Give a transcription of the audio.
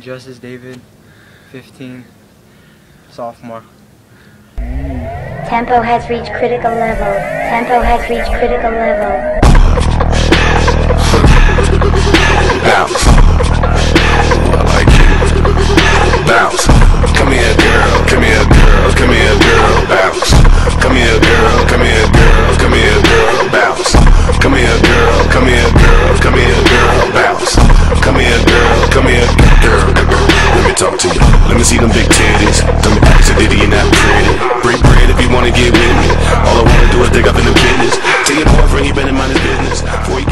Justice David, 15, sophomore. Tempo has reached critical level. Tempo has reached critical level. Bounce. I like it. Bounce. Talk to you. Let me see them big titties. Tell me ask a ditty and that pretty. Break bread if you wanna get with me. All I wanna do is dig up in the business. Tell your boyfriend he better mind his business. Before he